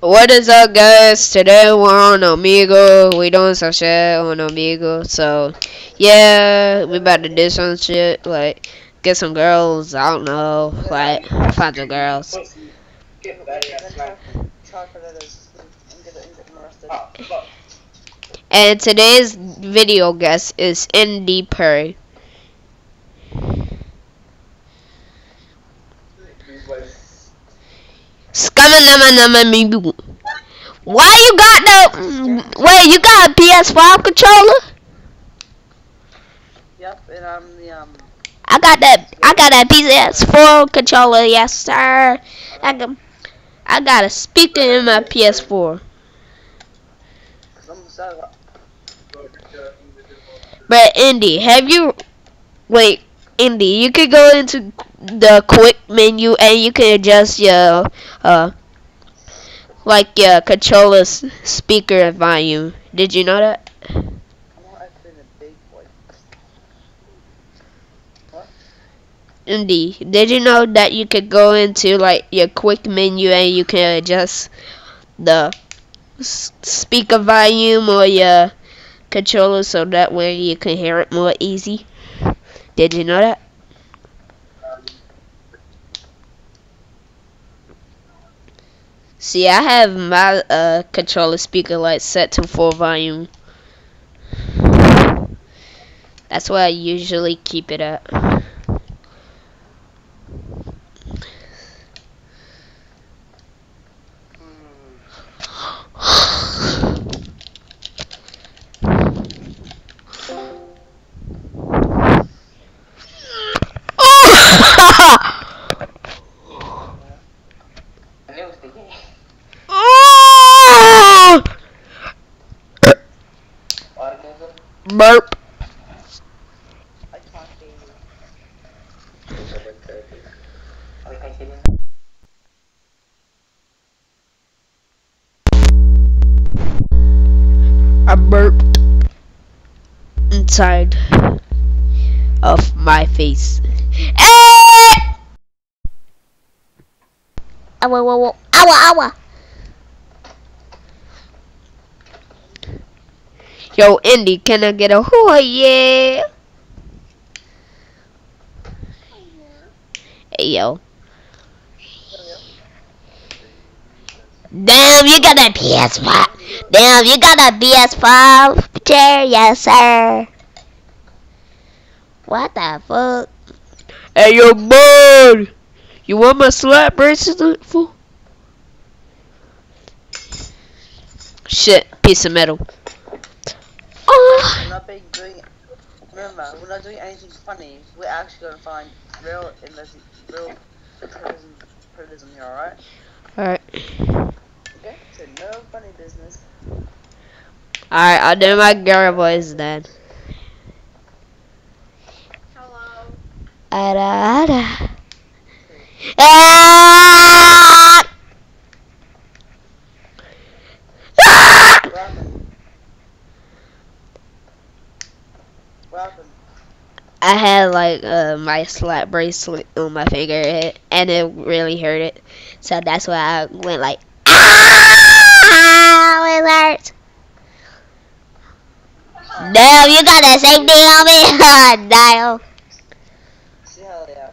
What is up, guys? Today we're on Omegle. We doing some shit on Omegle. So, yeah, we about to do some shit. Like, get some girls. I don't know. Like, find some girls. And today's video guest is Indy Perry. Scummin' Why you got the wait? You got a PS5 controller? Yep, and I'm the um. I got that. I got that PS4 controller. Yes, sir. I got. I got a speaker in my PS4. But Indy, have you? Wait, Indy, you could go into the quick menu and you can adjust your uh like your controller speaker volume. Did you know that? Indy, did you know that you could go into like your quick menu and you can adjust the speaker volume or your controller so that way you can hear it more easy? Did you know that? See, I have my uh, controller speaker light set to full volume. That's why I usually keep it at. Of my face. Eh! Awa, awa, awa, awa. Yo, Indy, can I get a oh yeah? Hey, yo. Damn, you got a PS5. Damn, you got a PS5 chair? Yes, sir. What the fuck? Hey, yo, bud. You want my slap bracelet, fool? Shit, piece of metal. Oh. We're not being doing. Remember, we're not doing anything funny. We're actually gonna find real investi real terrorism, terrorism here. All right. Alright. Okay. So no funny business. Alright, I'll do my girl voice then. Ada, ada. Ah! Ah! I had like uh, my slap bracelet on my finger and it really hurt it. So that's why I went like, ah, it hurts. Damn, you got the same thing on me. Damn. See how they are.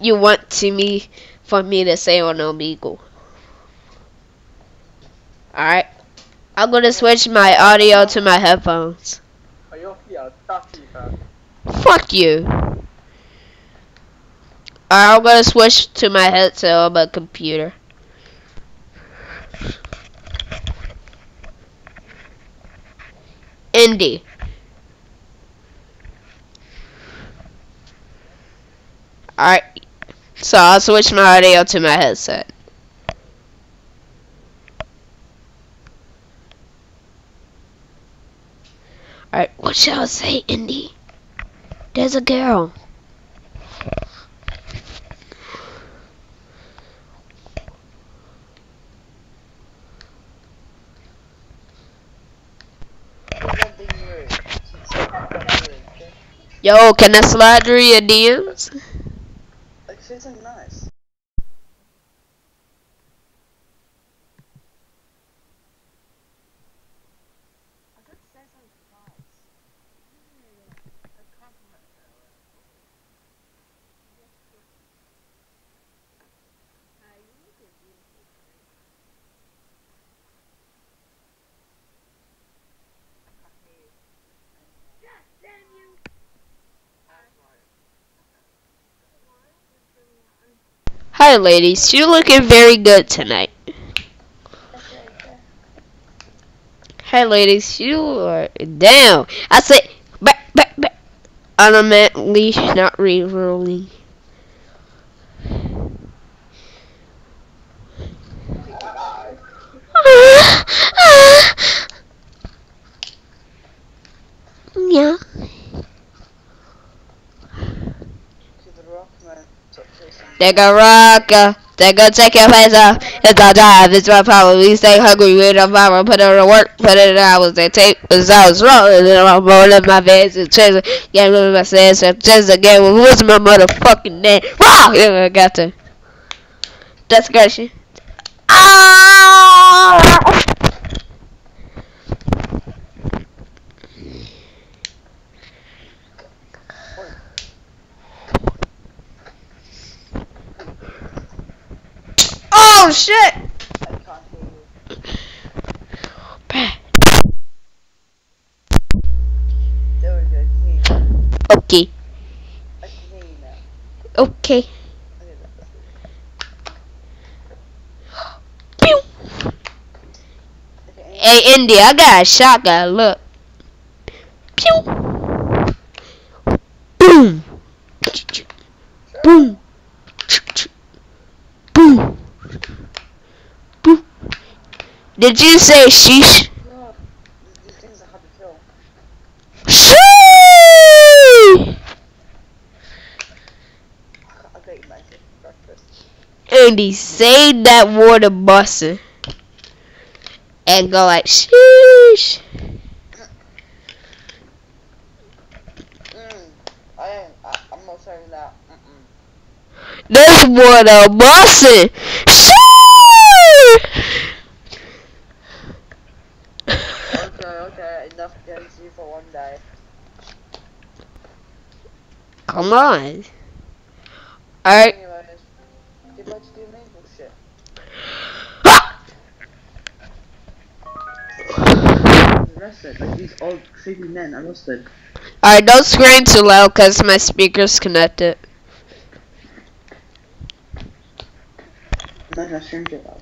you want to me for me to say on Omegle. Alright. I'm gonna switch my audio to my headphones. Are you here? Talk to you, bro. Fuck you. Alright, I'm gonna switch to my headset on my computer. Indy. Alright. So I'll switch my audio to my headset. Alright, what shall I say, Indy? There's a girl. Yo, can I slide through your DMs? Something nice. Hi, ladies. You're looking very good tonight. Hi, ladies. You are down. I said back, back, back. Automatically, not re-rolling. yeah. To the rock, man. Stop chasing. Take a rock, uh, take a take your face off. It's our job, it's my power. We stay hungry, we don't. Put it to work, put it in hours. They take hours rolling, and I'm rolling my face and chasing. Get rid of my sense, and chase again. What's my motherfucking name? Yeah, I got to. Discussion. Ah! Oh shit! I can't hear you. There we go. I can hear you. Okay, I can hear you now. okay. Okay, that- Pew! Okay, Hey, Indy, I got a shotgun. Look. Pew! Boom! Boom! Boom! Boom! Did you say sheesh? No, these things are hard to kill. Sheesh! I bet you like it. Breakfast. Andy, say that word of busting. And go like, sheesh. Mm. I am. I, I'm not saying that. Mm-mm. This word of busting. Okay, okay. Enough getting for one day. Come on. Alright. Arrested. Like these old creepy men arrested. Alright, don't scream too loud because my speaker's connected. I'm not gonna stream it loud.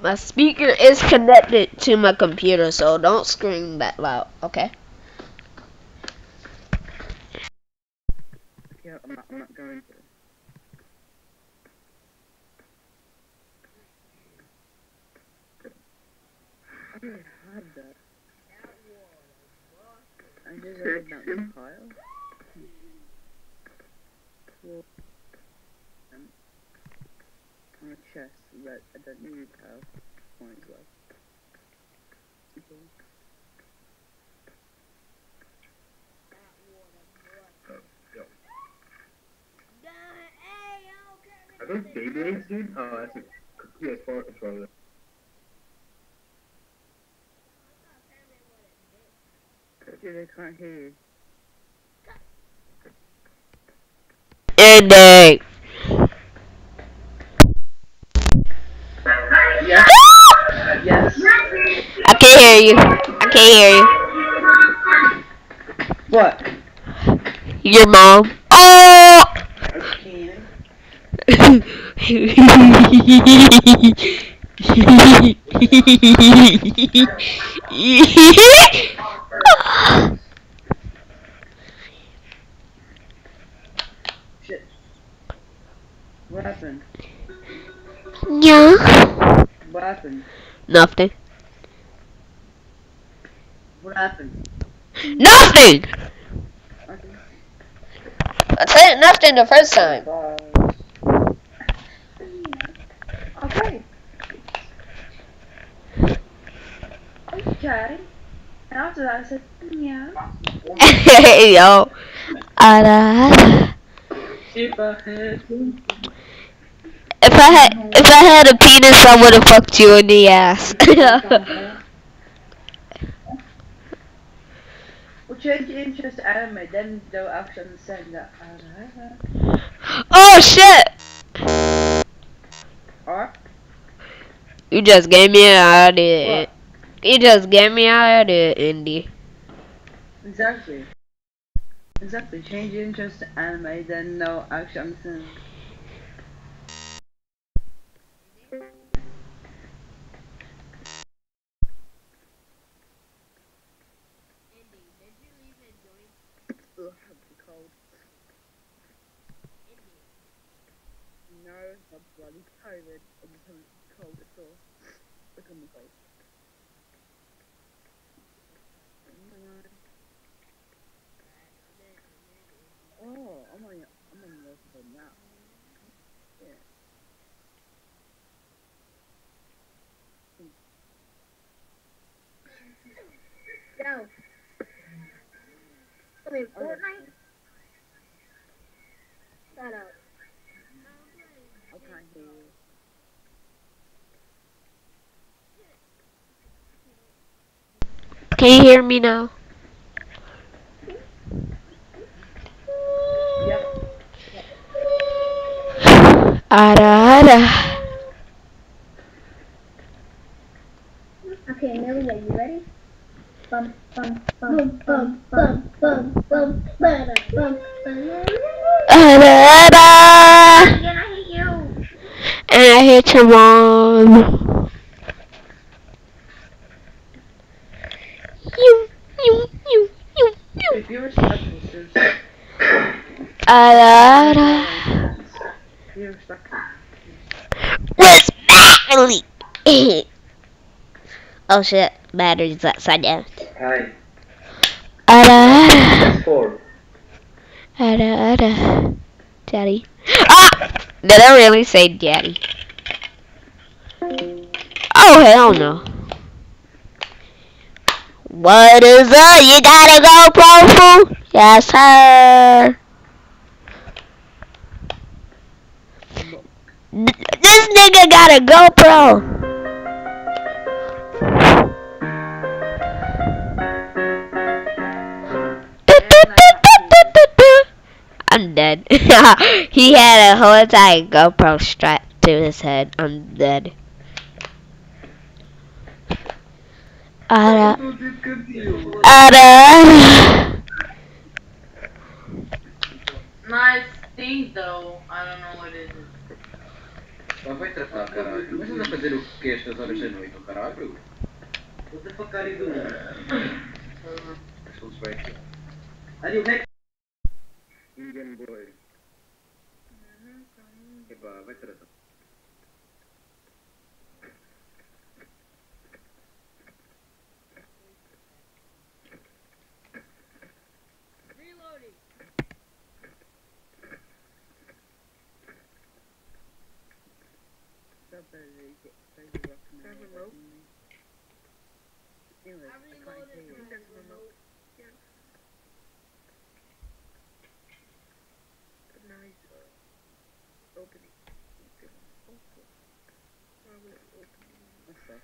My speaker is connected to my computer, so don't scream that loud, okay? Yeah, I'm not, I'm not going to. Had that. I just heard that pile. Well, a chest, but I don't need have points left. Okay. Are those Beyblades, dude? Oh, that's a PS4 controller. Dude, I can't hear you. Indy. Yes. Yes. I can't hear you. I can't hear you. What? Your mom. Oh! Okay. Shit. What happened? yeah. What happened? Nothing. What happened? Nothing! Okay. I said nothing the first time. Okay. Okay. And after that, I said, yeah. hey, Yo. Ada. If I had If I had if I had a penis, I would have fucked you in the ass. We'll change interest to anime, then they'll actually understand that. oh shit! Or, You just gave me an idea. You just gave me an idea, Indy. exactly. Exactly, change your interest to anime, then they'll actually understand. Ugh, I'm cold. No, I'm bloody COVID. I'm becoming cold at all. Becoming cold. I'm on, I'm on the phone now. Yeah. Go. Wait, Fortnite? Shut up. I can't hear you. Can you hear me now? Yep. Ada, ada. Okay, Millie, are you ready? Bum, bum, bum, bum, bum, bum, bum, bada, bum, bum. Ada, ada. Again, I hate you. And I hit your mom. You, you, you, you, you. If you're respectful, seriously. Ada, ada. Be oh shit, battery's upside down. Hi. Ada, ada. That's four. Ada, ada. Daddy. Ah! Did I really say daddy? Oh, hell no. What is up? You gotta go, Profu? Yes, sir. This nigga got a GoPro. I'm dead. he had a whole entire GoPro strapped to his head. I'm dead. Ara, ara. Nice thing though. I don't know what it is. Ma fai trattare caralho. Come sei a vedere che sto facendo io caralho? What the fuck are you doing? Sono specchio. Are you next? Indian boy. E va, vai trattare. So busy, get busy working on it. remote? Anyway, I can't hear you. That's remote. Now he's uh, opening. Probably opening.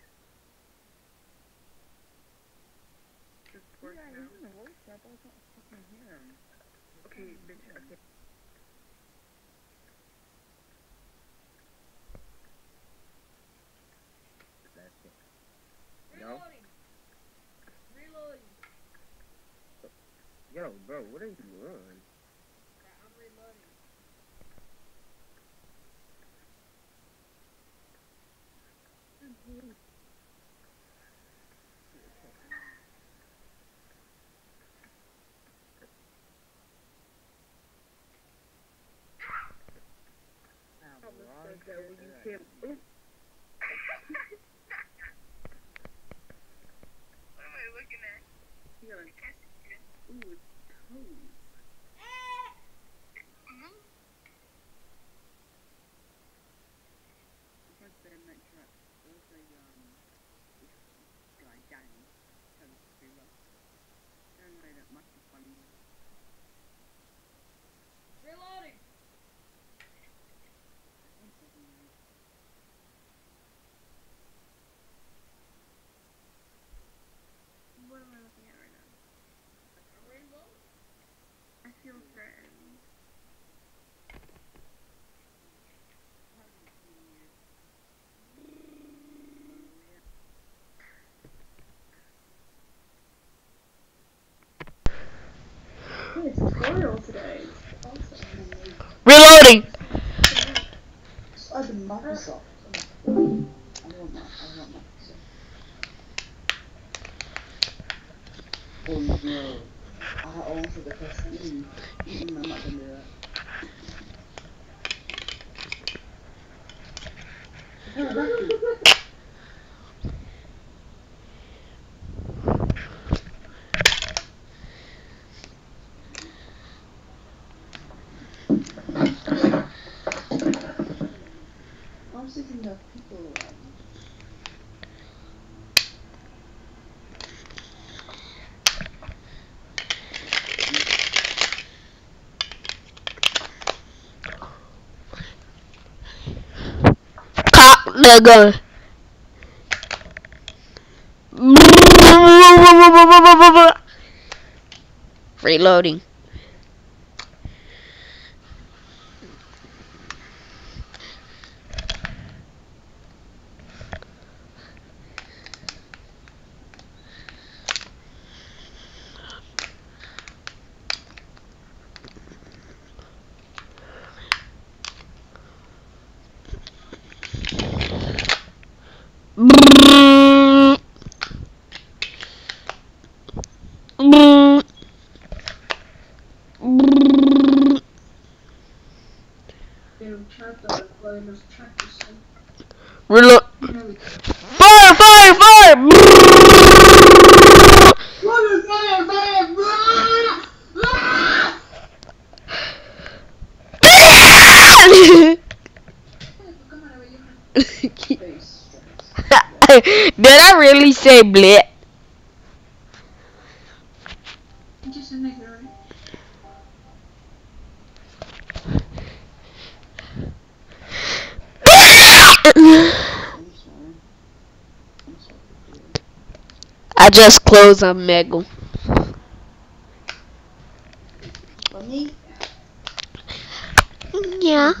This works Yeah, now. he's in the voice up. I can't fucking hear him. Okay, hmm. bitch. Okay. That's it. Yo? Yo, bro, what are you doing? Tim. Ooh. What am I looking at? Yeah, like, I can't see it. Ooh, toes. Mhm. It's like the night truck. It looks like, um, this guy, Danny, toes too rough. Anyway, that must be funny. Reloading. One second, guys. What am I looking at right now? I feel threatened. Tutorial today. Awesome. Reloading. Oh, the Microsoft. I want that. I want Microsoft. Oh no. I also the first. Mm, mm, I'm not gonna do that. Yeah, that's Gun. Reloading. Dude, trapped on the plane, just trapped yourself. Reload. Fire! Fire! Fire! Did I really say blit? I just closed Omegle. For Yeah.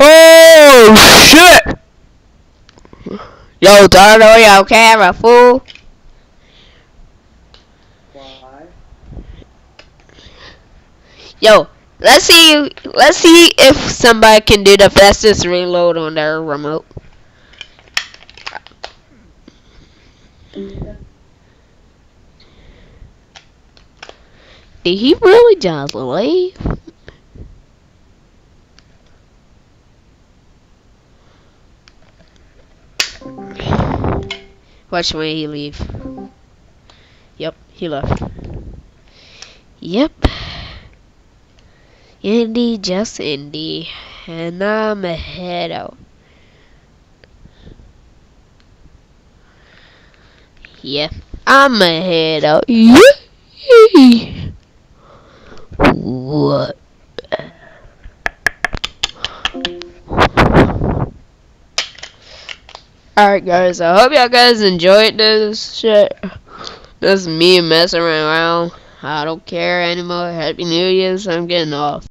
Oh shit! Yo, turn on your camera, fool. why? Yo, let's see. Let's see if somebody can do the fastest reload on their remote. Did he really just leave? Watch when he leave. Yep, he left. Yep. Indy, just Indy. And I'm ahead out. Yeah, I'm ahead out. Yeah. What? Alright guys, I hope y'all guys enjoyed this shit. This is me messing around. I don't care anymore. Happy New Year's. I'm getting off.